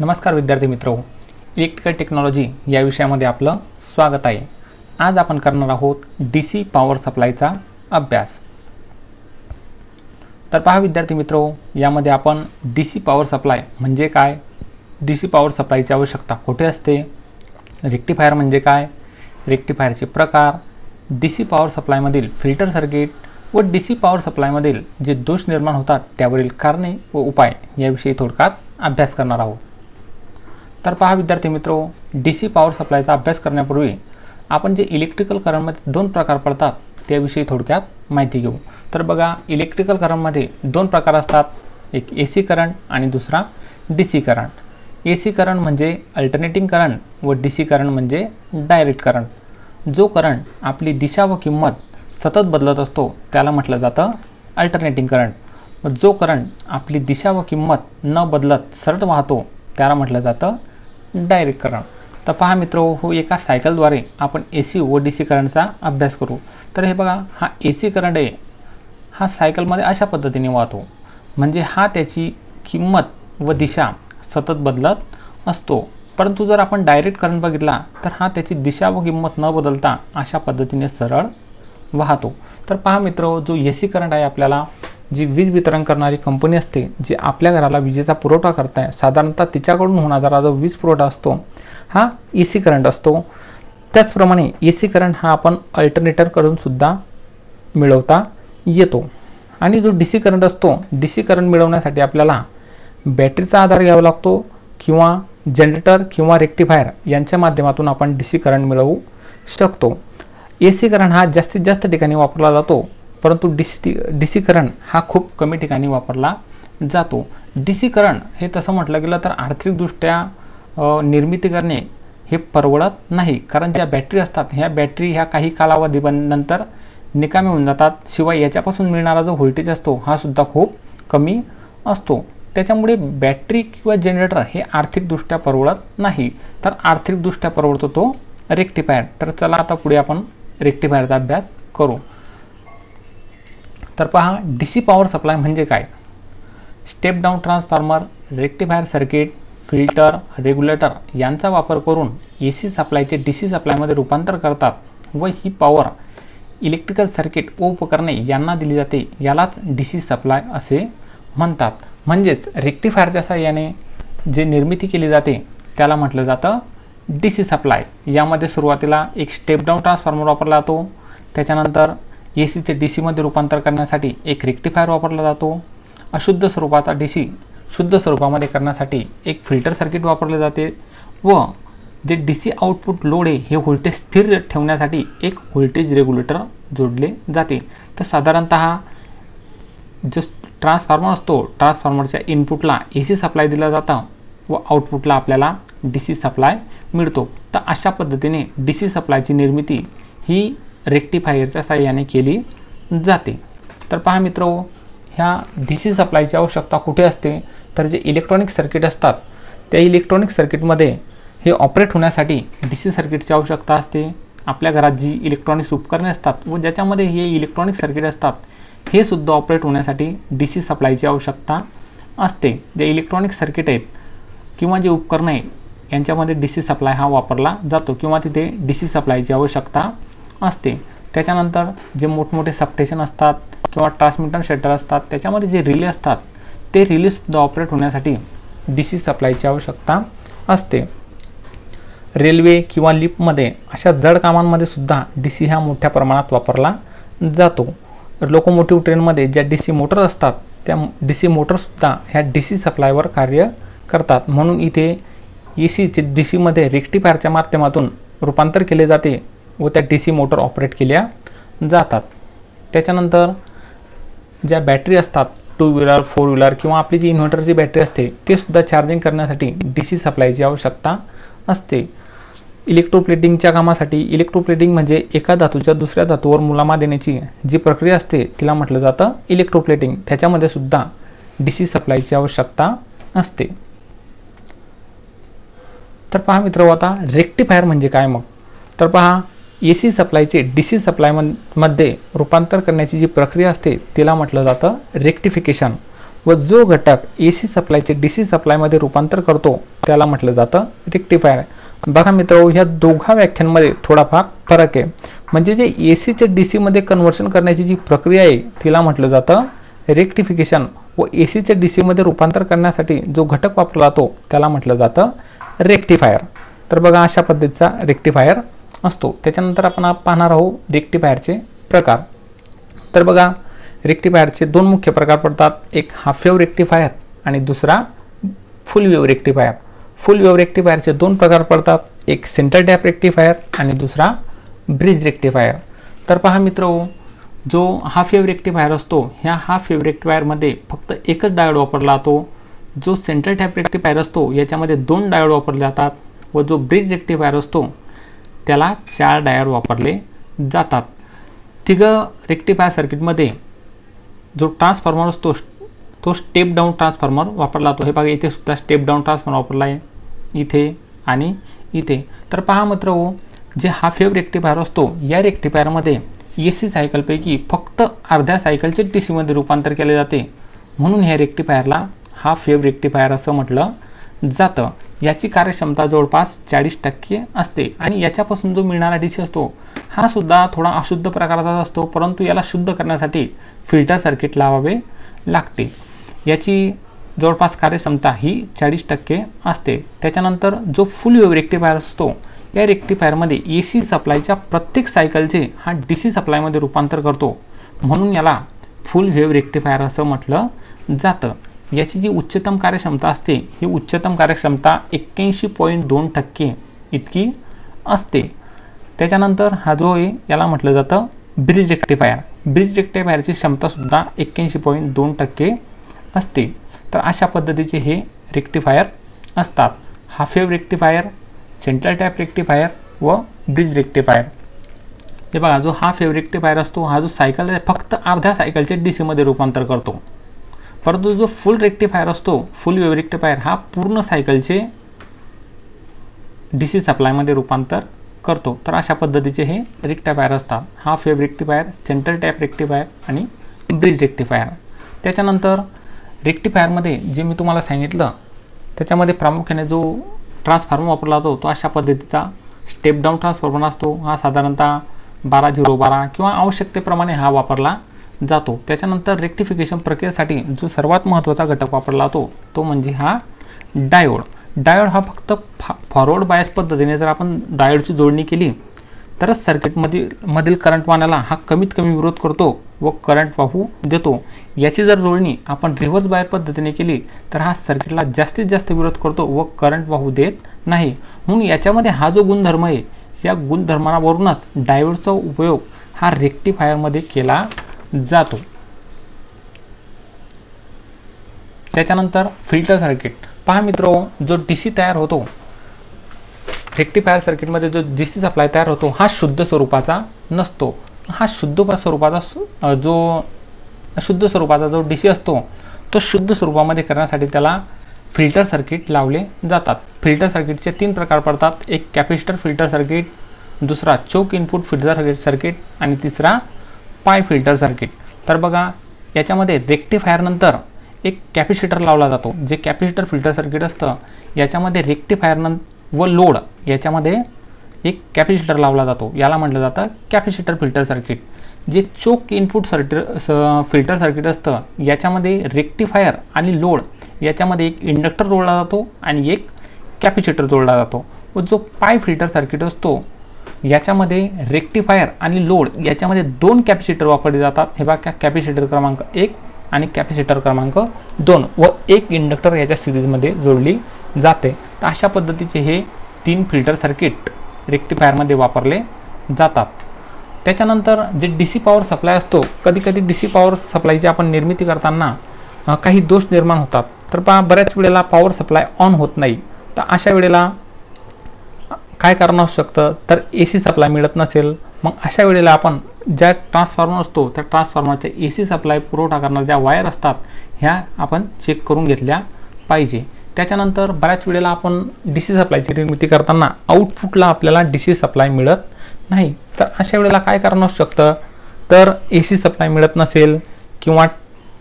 नमस्कार विद्यार्थी मित्र इलेक्ट्रिकल टेक्नॉलॉजी या विषयामध्ये आपलं स्वागत आहे. आज आपण करणार आहोत डी सी पॉवर सप्लायचा अभ्यास. तर पहा विद्यार्थी मित्र यामध्ये आपण डी सी पॉवर सप्लाय म्हणजे काय? डी सी पॉवर सप्लायची आवश्यकता कुठे असते? रेक्टिफायर म्हणजे काय? रेक्टिफायरचे प्रकार. डी सी पॉवर सप्लायमधील फिल्टर सर्किट व डी सी पॉवर सप्लायमधील जे दोष निर्माण होतात त्यावरील कारणे व उपाय याविषयी थोडक्यात अभ्यास करणार आहोत. तर पहा विद्यार्थी मित्रो डी सी पॉवर सप्लायचा अभ्यास करण्यापूर्वी आपण जे इलेक्ट्रिकल करंटमध्ये दोन प्रकार पडतात त्याविषयी थोडक्यात माहिती घेऊ. तर बघा इलेक्ट्रिकल करंटमध्ये दोन प्रकार असतात. एक ए सी करंट आणि दुसरा D C current A C current म्हणजे अल्टरनेटिंग करंट व डी सी करंट म्हणजे डायरेक्ट करंट जो करंट आपली दिशा व किंमत सतत बदलत असतो त्याला म्हटलं जातं अल्टरनेटिंग करंट व जो करंट आपली दिशा व किंमत न बदलत सरळ वाहतो त्याला म्हटलं जातं डायरेक्ट करंट तर पहा मित्र हो एका सायकलद्वारे आपण ए सी व डी सी करंटचा अभ्यास करू. तर हे बघा हा ए सी करंट आहे. हा सायकलमध्ये अशा पद्धतीने वाहतो. म्हणजे हा त्याची किंमत व दिशा सतत बदलत असतो. परंतु जर आपण डायरेक्ट करंट बघितला तर हा त्याची दिशा व किंमत न बदलता अशा पद्धतीने सरळ वाहतो. तर पहा मित्र जो ए सी करंट आहे आपल्याला जी वीज वितरण करणारी कंपनी असते जी आपल्या घराला विजेचा पुरवठा करत आहे साधारणतः तिच्याकडून होणारा जो वीज पुरवठा असतो हा ए सी करंट असतो. त्याचप्रमाणे ए सी करंट हा आपण अल्टरनेटरकडून सुद्धा मिळवता येतो. आणि जो डी सी करंट असतो डी सी करंट मिळवण्यासाठी आपल्याला बॅटरीचा आधार घ्यावा लागतो किंवा जनरेटर किंवा रेक्टिफायर यांच्या माध्यमातून आपण डी सी करंट मिळवू शकतो. ए सी करंट हा जास्तीत जास्त ठिकाणी वापरला जातो. परंतु डी सी डी हा खूप कमी ठिकाणी वापरला जातो. डी सी हे तसं म्हटलं गेलं तर आर्थिकदृष्ट्या निर्मिती करणे हे परवडत नाही. कारण ज्या बॅटरी असतात ह्या बॅटरी ह्या काही कालावधी नंतर निकामी होऊन जातात. शिवाय याच्यापासून मिळणारा जो व्होल्टेज असतो हा सुद्धा खूप कमी असतो. त्याच्यामुळे बॅटरी किंवा जनरेटर हे आर्थिकदृष्ट्या परवडत नाही. तर आर्थिकदृष्ट्या परवडतो तो रेक्टिफायर. तर चला आता पुढे आपण रेक्टिफायरचा अभ्यास करू. तर पहा डी सी पॉवर सप्लाय म्हणजे काय? Step down transformer rectifier circuit filter regulator यांचा वापर करून ए सी सप्लायचे डी सी सप्लायमध्ये रूपांतर करतात व ही पॉवर इलेक्ट्रिकल सर्किट व उपकरणे यांना दिली जाते. यालाच डी सी सप्लाय असे म्हणतात. म्हणजेच रेक्टिफायरच्या साह्याने जे निर्मिती केली जाते त्याला म्हटलं जातं डी सी सप्लाय यामध्ये सुरुवातीला एक स्टेप डाऊन ट्रान्सफॉर्मर वापरला जातो. त्याच्यानंतर ए सीचे डी सीमध्ये रूपांतर करण्यासाठी एक रेक्टिफायर वापरला जातो. अशुद्ध स्वरूपाचा डी सी शुद्ध स्वरूपामध्ये करण्यासाठी एक फिल्टर सर्किट वापरले जाते व जे डी सी आउटपुट लोड आहे हे व्होल्टेज स्थिर ठेवण्यासाठी एक व्होल्टेज रेग्युलेटर जोडले जाते. तर साधारणत जो ट्रान्सफॉर्मर असतो ट्रान्सफॉर्मरच्या इनपुटला ए सी सप्लाय दिला जातं व आउटपुटला आपल्याला डी सी सप्लाय मिळतो. तर अशा पद्धतीने डी सी सप्लायची निर्मिती ही रेक्टिफायरच्या साह्याने केली जाते. तर पहा मित्र, ह्या डी सी सप्लायची आवश्यकता कुठे असते? तर जे इलेक्ट्रॉनिक सर्किट असतात, त्या इलेक्ट्रॉनिक सर्किटमध्ये हे ऑपरेट होण्यासाठी डी सी सर्किटची आवश्यकता असते. आपल्या घरात जी इलेक्ट्रॉनिक्स उपकरणे असतात, व ज्याच्यामध्ये हे इलेक्ट्रॉनिक सर्किट असतात, हे सुद्धा ऑपरेट होण्यासाठी डी सी सप्लायची आवश्यकता असते. जे इलेक्ट्रॉनिक सर्किट आहेत, किंवा जे उपकरणं आहे यांच्यामध्ये डी सी सप्लाय हा वापरला जातो, किंवा तिथे डी सी सप्लायची आवश्यकता असते. त्याच्यानंतर जे मोठमोठे सबस्टेशन असतात किंवा ट्रान्समिटर शटर असतात त्याच्यामध्ये जे रिले असतात ते रिलेसुद्धा ऑपरेट होण्यासाठी डी सी सप्लायची आवश्यकता असते. रेल्वे किंवा लिफ्टमध्ये अशा जड कामांमध्ये सुद्धा डी सी हा मोठ्या प्रमाणात वापरला जातो. लोकोमोटिव्ह ट्रेनमध्ये ज्या डी सी मोटर असतात त्या डी सी मोटरसुद्धा ह्या डी सी सप्लायवर कार्य करतात. म्हणून इथे ए सीचे डी सीमध्ये रेक्टिफायरच्या माध्यमातून रूपांतर केले जाते. व त्या डी सी मोटर ऑपरेट केल्या जातात. त्याच्यानंतर ज्या बॅटरी असतात टू व्हीलर फोर व्हीलर किंवा आपली जी इन्व्हर्टरची बॅटरी असते ते सुद्धा चार्जिंग करण्यासाठी डी सी सप्लायची आवश्यकता असते. इलेक्ट्रोप्लेटिंगच्या कामासाठी इलेक्ट्रोप्लेटिंग म्हणजे एका धातूच्या दुसऱ्या धातूवर मुलामा देण्याची जी प्रक्रिया असते तिला म्हटलं जातं इलेक्ट्रोप्लेटिंग त्याच्यामध्ये सुद्धा डी सी सप्लायची आवश्यकता असते. तर पहा मित्र आता रेक्टिफायर म्हणजे काय मग? तर पहा ए सी सप्लायचे डी सी सप्लायमध्ये रूपांतर करण्याची जी प्रक्रिया असते तिला म्हटलं जातं रेक्टिफिकेशन व जो घटक ए सी सप्लायचे डी सी सप्लायमध्ये रूपांतर करतो त्याला म्हटलं जातं रेक्टिफायर बघा मित्र ह्या दोघा व्याख्यांमध्ये थोडाफार फरक आहे. म्हणजे जे ए सीचे डी सीमध्ये कन्व्हर्शन करण्याची जी प्रक्रिया आहे तिला म्हटलं जातं रेक्टिफिकेशन व ए सीचे डी सीमध्ये रूपांतर करण्यासाठी जो घटक वापरला जातो त्याला म्हटलं जातं रेक्टिफायर तर बघा अशा पद्धतीचा रेक्टिफायर असतो. त्याच्यानंतर आपण पाहणार आहोत रेक्टिफायरचे प्रकार. तर बघा रेक्टिफायरचे दोन मुख्य प्रकार पडतात. एक हाफ वेव्ह रेक्टिफायर आणि दुसरा full wave rectifier full wave रेक्टिफायरचे दोन प्रकार पडतात. एक सेंटर डॅप रेक्टिफायर आणि दुसरा ब्रिज रेक्टिफायर तर पहा मित्र जो हाफ वेव्ह रेक्टिफायर असतो ह्या हाफ वेव्ह रेक्टिफायरमध्ये फक्त एकच डायोड वापरला जातो. जो सेंटर टॅप रेक्टिफायर असतो याच्यामध्ये दोन डायोड वापरले जातात व जो ब्रिज रेक्टिफायर असतो त्याला चार डायर वापरले जातात. तिघं रेक्टिफायर सर्किटमध्ये जो ट्रान्सफॉर्मर असतो तो स्टेप डाऊन ट्रान्सफॉर्मर वापरला जातो. हे बघा इथे सुद्धा स्टेप डाऊन ट्रान्सफॉर्मर वापरला आहे. इथे आणि इथे. तर पहा मात्र हो जे हा फेव रेक्टिफायर असतो या रेक्टिफायरमध्ये ए सी सायकलपैकी फक्त अर्ध्या सायकलचे टी सीमध्ये रूपांतर केले जाते. म्हणून ह्या रेक्टिफायरला हा फेव रेक्टिफायर असं म्हटलं जातं. याची कार्यक्षमता जवळपास चाळीस टक्के असते आणि याच्यापासून जो मिळणारा डिश असतो हा सुद्धा थोडा अशुद्ध प्रकारचाच असतो परंतु याला शुद्ध करण्यासाठी फिल्टर सर्किट लावावे लागते. याची जवळपास कार्यक्षमता ही चाळीस टक्के असते. त्याच्यानंतर जो फुल वेव रेक्टिफायर असतो या रेक्टिफायरमध्ये ए सी सप्लायच्या प्रत्येक सायकलचे हा डी सी सप्लायमध्ये रूपांतर करतो. म्हणून याला फुल वेव रेक्टिफायर असं म्हटलं जातं. याची जी उच्चतम कार्यक्षमता असते ही उच्चतम कार्यक्षमता एक्क्याऐंशी पॉईंट दोन टक्के इतकी असते. त्याच्यानंतर हा जो आहे याला म्हटलं जातं ब्रिज रेक्टिफायर ब्रिज रेक्टिफायरची क्षमतासुद्धा एक्क्याऐंशी पॉईंट दोन टक्के असते. तर अशा पद्धतीचे हे रेक्टिफायर असतात. Half wave rectifier central tap rectifier व ब्रिज रेक्टिफायर हे बघा जो हाफ वेव रेक्टिफायर असतो हा जो सायकल आहे फक्त अर्ध्या सायकलचे डी सीमध्ये रूपांतर करतो. परंतु जो फुल रेक्टिफायर असतो फुल वेव रेक्टिफायर हा पूर्ण सायकलचे डी सी सप्लायमध्ये रूपांतर करतो. तर अशा पद्धतीचे हे रेक्टिफायर असतात. Half wave rectifier central tap rectifier आणि ब्रिज रेक्टिफायर त्याच्यानंतर रेक्टिफायरमध्ये जे मी तुम्हाला सांगितलं त्याच्यामध्ये प्रामुख्याने जो ट्रान्सफॉर्मर वापरला जातो तो अशा पद्धतीचा स्टेप डाऊन ट्रान्सफॉर्मर असतो. हा साधारणतः बारा झिरो बारा किंवा आवश्यकतेप्रमाणे हा वापरला जातो. त्याच्यानंतर रेक्टिफिकेशन प्रक्रियेसाठी जो सर्वात महत्त्वाचा घटक वापरला जातो तो म्हणजे हा डायोड डायोड हा फक्त फा फॉरवर्ड बायस पद्धतीने जर आपण डायोडची जोडणी केली तरच सर्किटमधील मधील करंट वाहण्याला हा कमीत कमी विरोध करतो व करंट वाहू देतो. याची जर जोडणी आपण रिव्हर्स बाय पद्धतीने केली तर हा सर्किटला जास्तीत जास्त विरोध करतो व करंट वाहू देत नाही. म्हणून याच्यामध्ये हा जो गुणधर्म आहे या गुणधर्मावरूनच डायोडचा उपयोग हा रेक्टिफायरमध्ये केला जातो. त्याच्यानंतर फिल्टर सर्किट पहा मित्रो जो डी सी तयार होतो रेक्टिफायर सर्किटमध्ये जो डी सी सप्लाय तयार होतो हा शुद्ध स्वरूपाचा नसतो. हा शुद्ध स्वरूपाचा जो शुद्ध स्वरूपाचा जो डी सी असतो तो शुद्ध स्वरूपामध्ये करण्यासाठी त्याला फिल्टर सर्किट लावले जातात. फिल्टर सर्किटचे तीन प्रकार पडतात. एक कॅपेसिटर फिल्टर सर्किट दुसरा चोक इनपुट फिल्टर सर्किट आणि तिसरा पाय फिल्टर सर्किट. तर बघा याच्यामध्ये रेक्टिफायरनंतर एक कॅपॅसिटर लावला जातो. जे कॅपॅसिटर फिल्टर सर्किट असतं याच्यामध्ये रेक्टिफायर व लोड याच्यामध्ये एक कॅपॅसिटर लावला जातो. याला म्हटलं जातं कॅपॅसिटर फिल्टर सर्किट. जे choke input circuit filter circuit असतं याच्यामध्ये रेक्टिफायर आणि लोड याच्यामध्ये एक इंडक्टर जोडला जातो आणि एक कॅपॅसिटर जोडला जातो. व जो पाय फिल्टर सर्किट असतो याच्यामध्ये रेक्टिफायर आणि लोड याच्यामध्ये दोन कॅपॅसिटर वापरले जातात. हे बघा कॅपॅसिटर क्रमांक एक आणि कॅपॅसिटर क्रमांक दोन व एक इंडक्टर याच्या सिरीजमध्ये जोडली जाते. तर अशा पद्धतीचे हे तीन फिल्टर सर्किट रेक्टिफायरमध्ये वापरले जातात. त्याच्यानंतर जे डी सी पॉवर सप्लाय असतो कधी कधी डी सी पॉवर सप्लायची आपण निर्मिती करताना काही दोष निर्माण होतात. तर पहा बऱ्याच वेळेला पॉवर सप्लाय ऑन होत नाही. तर अशा वेळेला काय कारण असू शकतं? तर ए सी सप्लाय मिळत नसेल मग अशा वेळेला आपण ज्या ट्रान्सफॉर्मर असतो त्या ट्रान्सफॉर्मरच्या ए सी सप्लाय पुरवठा करणाऱ्या ज्या वायर असतात ह्या आपण चेक करून घेतल्या पाहिजे. त्याच्यानंतर बऱ्याच वेळेला आपण डी सी सप्लायची निर्मिती करताना आउटपुटला आपल्याला डी सी सप्लाय मिळत नाही. तर अशा वेळेला काय कारण असू शकतं? तर ए सी सप्लाय मिळत नसेल किंवा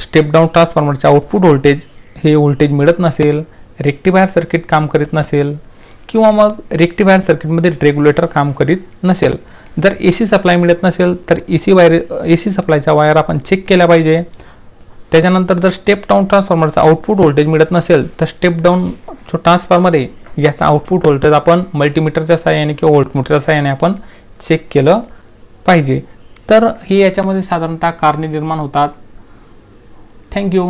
स्टेप डाऊन ट्रान्सफॉर्मरचे आउटपुट व्होल्टेज हे व्होल्टेज मिळत नसेल रेक्टिफायर सर्किट काम करीत नसेल किंवा मग रेक्टिफायर सर्किटमध्ये रेग्युलेटर काम करीत नसेल. जर ए सी सप्लाय मिळत नसेल तर A C wire A C सप्लायच्या wire आपण चेक केल्या पाहिजे. त्याच्यानंतर जर स्टेप डाऊन ट्रान्सफॉर्मरचा आउटपुट व्होल्टेज मिळत नसेल तर स्टेप डाऊन जो ट्रान्सफॉर्मर आहे याचा आउटपुट व्होल्टेज आपण मल्टीमीटरच्या साहाय्याने किंवा व्होल्टमीटरच्या साहाय्याने आपण चेक केलं पाहिजे. तर हे याच्यामध्ये साधारणतः कारणे निर्माण होतात. थँक्यू